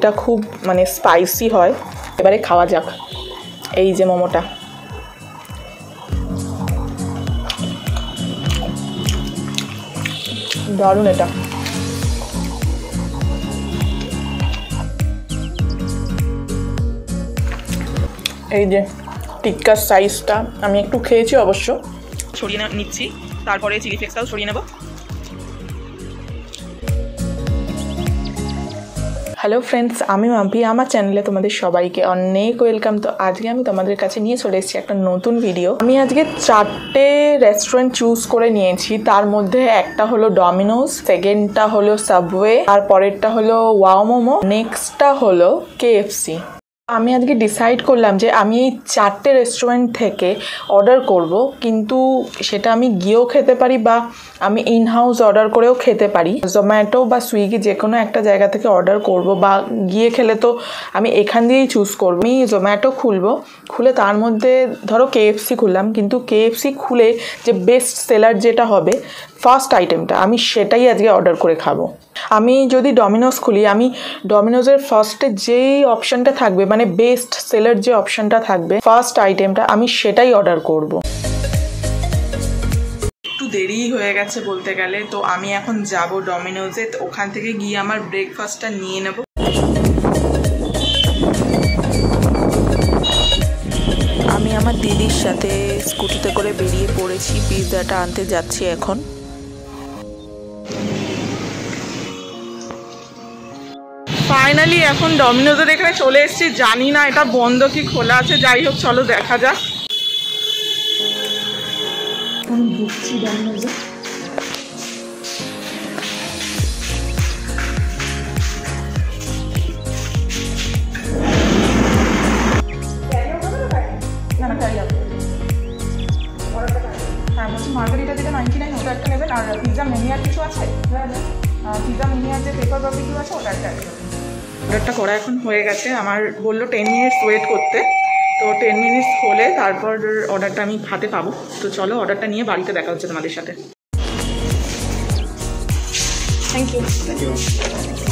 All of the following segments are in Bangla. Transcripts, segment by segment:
এটা খুব মানে স্পাইসি হয়। এবারে খাওয়া যাক। এই যে মোমোটা। দারুণ এটা। এই যে টিক্কার সাইজটা আমি একটু খেয়েছি অবশ্য। ছড়িয়ে নিচ্ছি। তারপরে চিলি ফ্লেক্সটাও ছড়িয়ে নেব। হ্যালো ফ্রেন্ডস আমি মাম্পি। আমার চ্যানেলে তোমাদের সবাইকে অনেক ওয়েলকাম তো আজকে আমি তোমাদের কাছে নিয়ে চলে এসেছি একটা নতুন ভিডিও আমি আজকে চারটে রেস্টুরেন্ট চুজ করে নিয়েছি। তার মধ্যে একটা হলো ডমিনোস সেকেন্ডটা হলো সাবওয়ে আর পরেরটা হলো ওয়াও মোমো নেক্সটটা হলো কেএফসি আমি আজকে ডিসাইড করলাম যে আমি এই চারটে রেস্টুরেন্ট থেকে অর্ডার করব, কিন্তু সেটা আমি গিয়েও খেতে পারি বা আমি ইন হাউস অর্ডার করেও খেতে পারি। জোম্যাটো বা সুইগি যে কোনো একটা জায়গা থেকে অর্ডার করব বা গিয়ে খেলে তো আমি এখান দিয়েই চুজ করব। আমি জোম্যাটো খুলবো, খুলে তার মধ্যে ধরো কেএফসি খুললাম, কিন্তু কেএফসি খুলে যে বেস্ট সেলার যেটা হবে ফার্স্ট আইটেমটা আমি সেটাই আজকে অর্ডার করে খাব। আমি যদি ডমিনোস খুলি আমি ডমিনোজের ফার্স্টে যেই অপশনটা থাকবে মানে বেস্ট সেলার যে অপশনটা থাকবে ফার্স্ট আইটেমটা আমি সেটাই অর্ডার করব। একটু দেরি হয়ে গেছে বলতে গেলে তো আমি এখন যাব ডমিনোজে তো ওখান থেকে গিয়ে আমার ব্রেকফাস্টটা নিয়ে নেব। আমি আমার দিদির সাথে স্কুটিতে করে বেরিয়ে পড়েছি পিৎজাটা আনতে যাচ্ছি এখন। ফাইনালি এখন ডমিনোজের এখানে চলে এসেছি। জানি না এটা বন্ধ কি খোলা আছে। যাই হোক, চলো দেখা যাক। ডমিনোজে আছে ওটা একটা অর্ডারটা করা এখন হয়ে গেছে। আমার বলল টেন মিনিটস ওয়েট করতে। তো টেন মিনিটস হলে তারপর অর্ডারটা আমি হাতে পাবো। তো চলো অর্ডারটা নিয়ে বাড়িতে দেখা হচ্ছে তোমাদের সাথে। থ্যাংক ইউ তো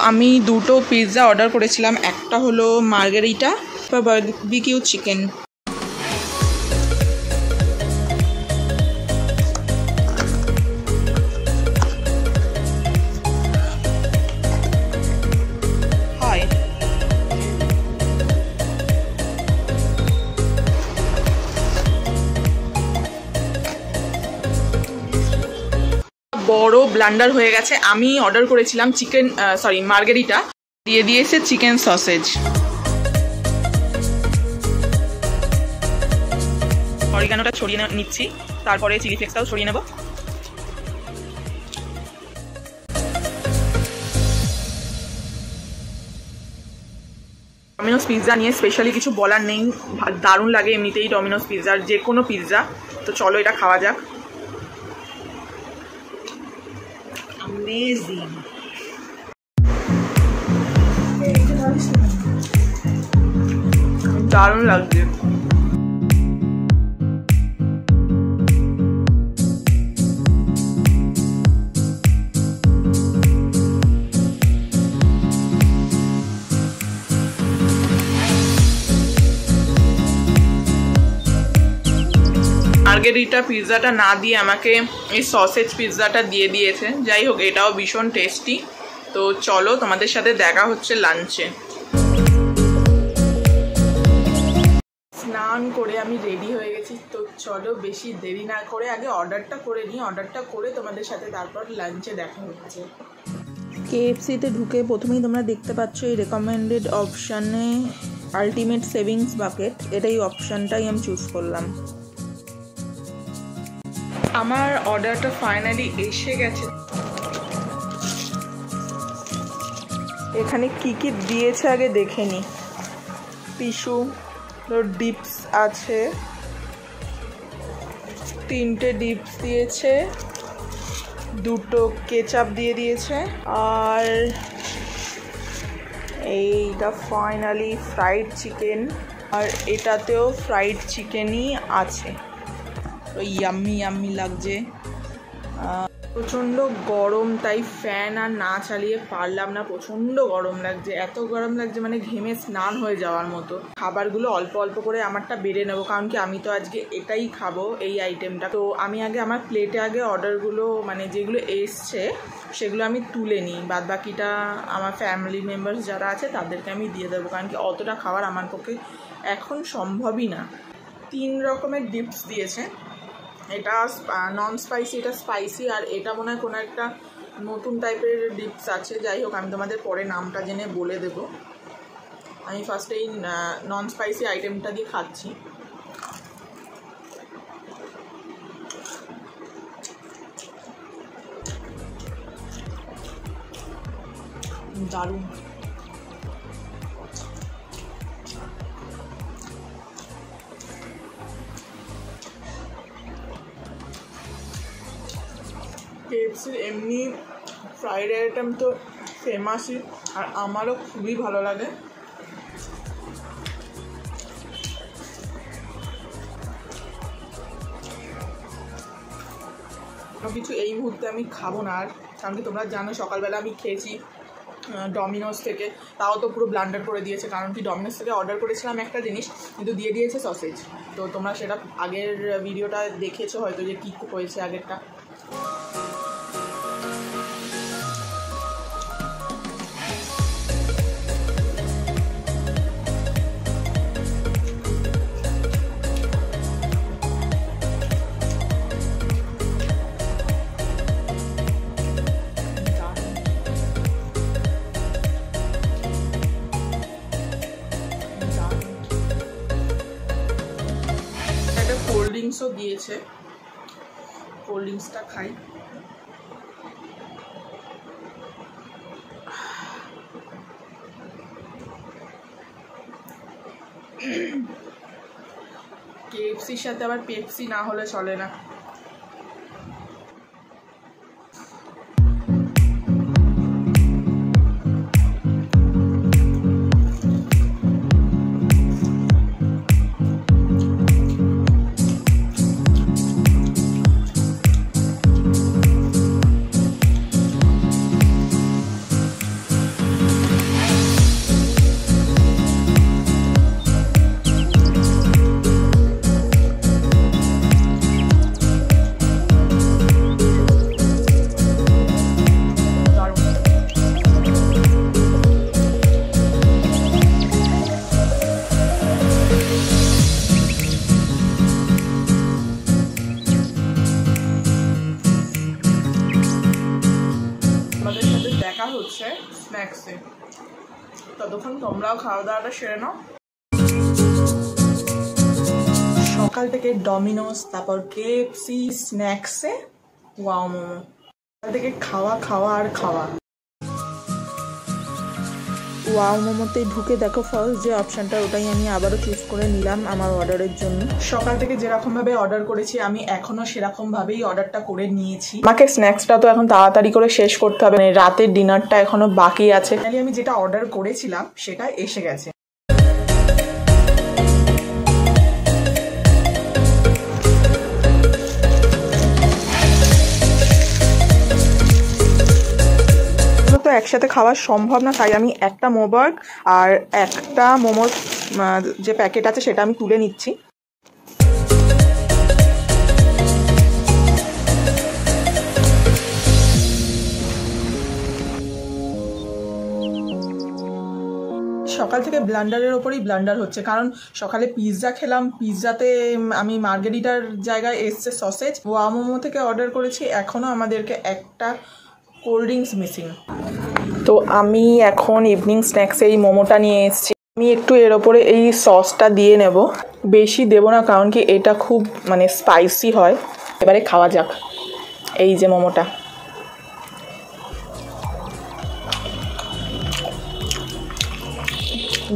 আমি দুটো পিৎজা অর্ডার করেছিলাম। একটা হলো মার্গারিটা বা বারবিকিউ চিকেন বড় ব্লান্ডার হয়ে গেছে। আমি অর্ডার করেছিলাম চিকেন সরি মার্গেরিটা। দিয়ে দিয়েছে চিকেন সসেজ অরিগানোটা ছড়িয়ে নিচ্ছি। তারপরে চিলি ফ্লেক্সটাও ছড়িয়ে নেব। ডমিনোস পিৎজা নিয়ে স্পেশালি কিছু বলার নেই। দারুণ লাগে এমনিতেই ডমিনোস পিৎজার যে কোনো পিৎজা তো চলো এটা খাওয়া যাক। amazing. দারুণ লাগছে মার্গেরিটা পিৎজাটা না দিয়ে আমাকে এই সসেজ পিৎজাটা দিয়ে দিয়েছে যাই হোক, এটাও ভীষণ টেস্টি তো চলো, তোমাদের সাথে দেখা হচ্ছে লাঞ্চে স্নান করে আমি রেডি হয়ে গেছি। তো চলো, বেশি দেরি না করে আগে অর্ডারটা করে নিই। অর্ডারটা করে তোমাদের সাথে তারপর লাঞ্চে দেখা হচ্ছে। কেএফসিতে ঢুকে প্রথমেই তোমরা দেখতে পাচ্ছ এই রেকমেন্ডেড অপশানে আলটিমেট সেভিংস বাকেট এটাই অপশানটাই আমি চুজ করলাম। আমার অর্ডারটা ফাইনালি এসে গেছে। এখানে কি কি দিয়েছে আগে দেখে নি। টিস্যু ডিপস আছে। তিনটে ডিপস দিয়েছে। দুটো কেচাপ দিয়ে দিয়েছে। আর এইটা ফাইনালি ফ্রাইড চিকেন আর এটাতেও ফ্রাইড চিকেনই আছে। ইয়াম্মি ইয়াম্মি লাগছে। প্রচণ্ড গরম, তাই ফ্যান আর না চালিয়ে পারলাম না। প্রচণ্ড গরম লাগছে, এত গরম লাগছে মানে ঘেমে স্নান হয়ে যাওয়ার মতো। খাবারগুলো অল্প অল্প করে আমারটা বেড়ে নেব, কারণ কি আমি তো আজকে এটাই খাব এই আইটেমটা তো আমি আগে আমার প্লেটে আগে অর্ডারগুলো মানে যেগুলো এসছে, সেগুলো আমি তুলে নিই। বাদ বাকিটা আমার ফ্যামিলি মেম্বার্স যারা আছে, তাদেরকে আমি দিয়ে দেবো, কারণ কি অতটা খাবার আমার পক্ষে এখন সম্ভবই না। তিন রকমের ডিপস দিয়েছে। এটা নন স্পাইসি এটা স্পাইসি আর এটা মনে হয় কোনো একটা নতুন টাইপের ডিপস আছে। যাই হোক, আমি তোমাদের পরে নামটা জেনে বলে দেব। আমি ফার্স্টে এই নন স্পাইসি আইটেমটা দিয়ে খাচ্ছি। দারুণ। কেএফসির এমনি ফ্রাইড আইটেম তো ফেমাসই আর আমারও খুবই ভালো লাগে। কিছু এই মুহূর্তে আমি খাব না, আর কারণ কি তোমরা জানো, সকালবেলা আমি খেয়েছি ডমিনোস থেকে। তাও তো পুরো ব্লান্ডার করে দিয়েছে, কারণ কি ডমিনোস থেকে অর্ডার করেছিলাম একটা জিনিস, কিন্তু দিয়ে দিয়েছে সসেজ তো তোমরা সেটা আগের ভিডিওটা দেখেছ হয়তো যে কী হয়েছে আগেরটা। দিয়েছে কোল্ড ড্রিঙ্কসটা খাই। কেএফসির সাথে আবার পেপসি না হলে চলে না। দেখা হচ্ছে স্ন্যাক্সে ততক্ষণ তোমরাও খাওয়া দাওয়াটা সেরে নাও। সকাল থেকে ডমিনোস তারপর কেএফসি স্ন্যাক্সে ওয়াও মোমো। সকাল থেকে খাওয়া খাওয়া আর খাওয়া। ওয়াও মোমোতে ঢুকে দেখো ফার্স্ট যে অপশানটা ওটাই আমি আবারও চুজ করে নিলাম আমার অর্ডারের জন্য। সকাল থেকে যেরকম ভাবে অর্ডার করেছি আমি এখনও সেরকমভাবেই অর্ডারটা করে নিয়েছি। আমাকে স্ন্যাক্সটা তো এখন তাড়াতাড়ি করে শেষ করতে হবে মানে রাতের ডিনারটা এখনও বাকি আছে। আমি যেটা অর্ডার করেছিলাম সেটা এসে গেছে। একসাথে খাওয়া সম্ভব না, তাই আমি একটা মোবার্গ আর একটা মোমোর যে প্যাকেট আছে সেটা আমি তুলে নিচ্ছি। সকাল থেকে ব্লান্ডারের ওপরেই ব্লান্ডার হচ্ছে, কারণ সকালে পিৎজা খেলাম, পিৎজাতে আমি মার্গেরিটার জায়গায় এসছে সসেজ। ওয়া মোমো থেকে অর্ডার করেছি এখনও আমাদেরকে একটা কোল্ড ড্রিঙ্কস মিসিং তো আমি এখন ইভিনিং স্ন্যাক্সে এই মোমোটা নিয়ে এসেছি। আমি একটু এর ওপরে এই সসটা দিয়ে নেব। বেশি দেবো না, কারণ কি এটা খুব মানে স্পাইসি হয়। এবারে খাওয়া যাক এই যে মোমোটা।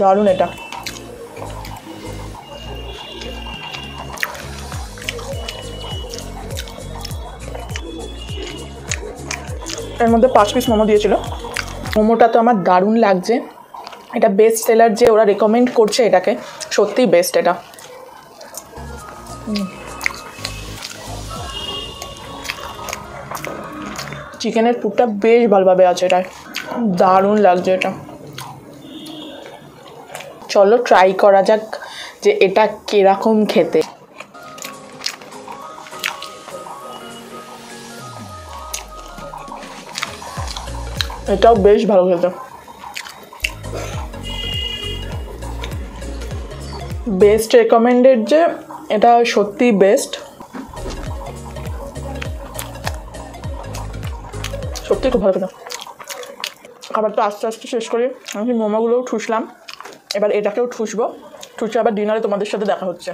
দারুণ এটা। এর মধ্যে পাঁচ পিস মোমো দিয়েছিল। মোমোটা তো আমার দারুণ লাগছে। এটা বেস্ট সেলার যে ওরা রেকমেন্ড করছে এটাকে, সত্যিই বেস্ট এটা। চিকেনের পুরটা বেশ ভালোভাবে আছে এটা দারুণ লাগছে এটা। চলো ট্রাই করা যাক যে এটা কীরকম খেতে। এটাও বেশ ভালো খেতে বেস্ট রেকমেন্ডেড যে, এটা সত্যি বেস্ট সত্যি খুব ভালো খেতে খাবারটা আস্তে আস্তে শেষ করি। আমি মোমোগুলোও ঠুসলাম। এবার এটাকেও ঠুসবো। ঠুসে আবার ডিনারে তোমাদের সাথে দেখা হচ্ছে।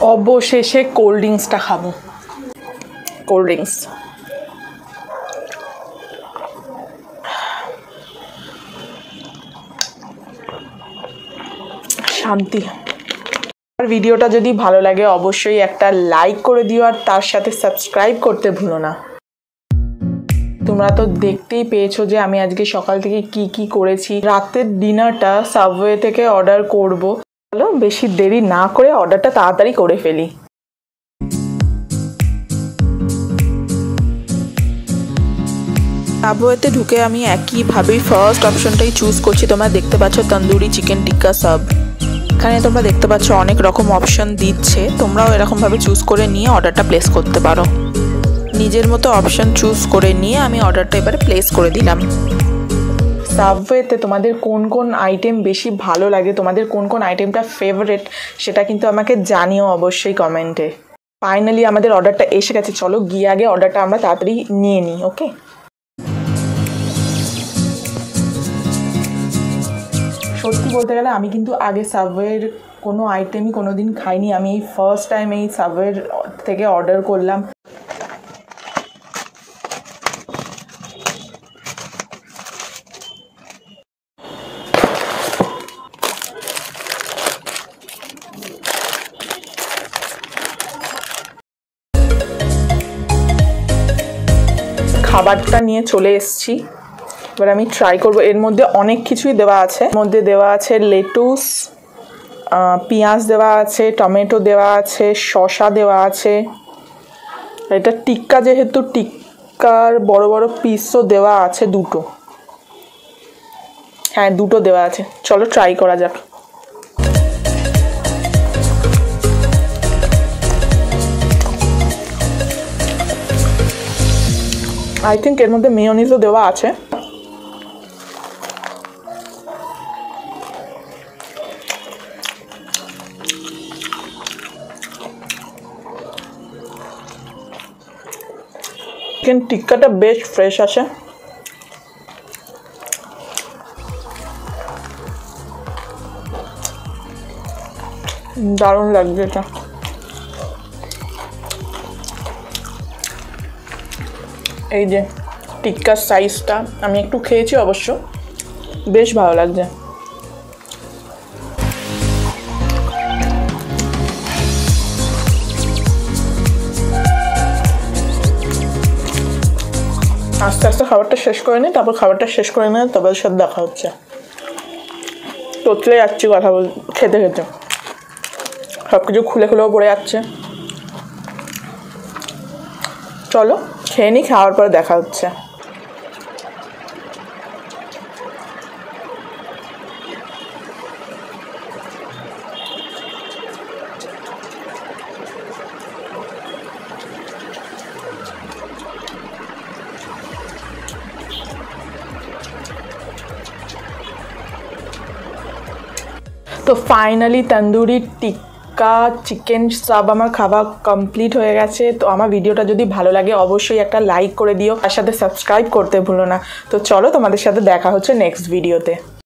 অবশেষে কোল্ড ড্রিঙ্কসটা খাব। Cold drinks. শান্তি। আর ভিডিওটা যদি ভালো লাগে, অবশ্যই একটা লাইক করে দিও আর তার সাথে সাবস্ক্রাইব করতে ভুলো না। তোমরা তো দেখতেই পেয়েছ যে আমি আজকে সকাল থেকে কি কি করেছি। রাতের ডিনারটা সাবওয়ে থেকে অর্ডার করব। চলো বেশি দেরি না করে অর্ডারটা তাড়াতাড়ি করে ফেলি। সাবওয়েতে ঢুকে আমি একইভাবেই ফার্স্ট অপশনটাই চুজ করছি। তোমরা দেখতে পাচ্ছ তন্দুরি চিকেন টিক্কা সাব এখানে তোমরা দেখতে পাচ্ছ অনেক রকম অপশন দিচ্ছে। তোমরাও এরকমভাবে চুজ করে নিয়ে অর্ডারটা প্লেস করতে পারো। নিজের মতো অপশন চুজ করে নিয়ে আমি অর্ডারটা এবারে প্লেস করে দিলাম। সাবওয়েতে তোমাদের কোন কোন আইটেম বেশি ভালো লাগে, তোমাদের কোন কোন আইটেমটা ফেভারেট সেটা কিন্তু আমাকে জানিও অবশ্যই কমেন্টে ফাইনালি আমাদের অর্ডারটা এসে গেছে। চলো গিয়ে আগে অর্ডারটা আমরা তাড়াতাড়ি নিয়ে নিই ওকে সত্যি বলতে গেলে আমি কিন্তু আগে সাবওয়ের কোনো আইটেমই কোনো দিন খাইনি। আমি এই ফার্স্ট টাইম এই সাবওয়ের থেকে অর্ডার করলাম। খাবারটা নিয়ে চলে এসেছি। এবার আমি ট্রাই করব। এর মধ্যে অনেক কিছুই দেওয়া আছে। এর মধ্যে দেওয়া আছে লেটুস পেঁয়াজ দেওয়া আছে, টমেটো দেওয়া আছে, শসা দেওয়া আছে। এটা টিক্কা যেহেতু, টিক্কার বড় বড় পিসও দেওয়া আছে দুটো। হ্যাঁ দুটো দেওয়া আছে। চলো ট্রাই করা যাক। আই থিঙ্ক এর মধ্যে মেয়নিজও দেওয়া আছে। চিকেন টিক্কাটা বেশ ফ্রেশ আছে দারুণ লাগছে এটা। এই যে টিক্কার সাইজটা আমি একটু খেয়েছি অবশ্য। বেশ ভালো লাগছে। আস্তে আস্তে খাবারটা শেষ করে নিই তারপর খাবারটা শেষ করে নিয়ে তোমাদের সাথে দেখা হচ্ছে। তোতলে যাচ্ছি, কথা বল, খেতে খেতে। সব কিছু খুলে খুলেও পড়ে যাচ্ছে। চলো। খেয়ে নিই খাওয়ার পরে দেখা হচ্ছে। তো ফাইনালি তন্দুরি টিক্কা চিকেন সব আমার খাওয়া কমপ্লিট হয়ে গেছে। তো আমার ভিডিওটা যদি ভালো লাগে, অবশ্যই একটা লাইক করে দিও। তার সাথে সাবস্ক্রাইব করতে ভুলো না। তো চলো তোমাদের সাথে দেখা হচ্ছে নেক্সট ভিডিওতে